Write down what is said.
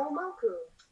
Então, até o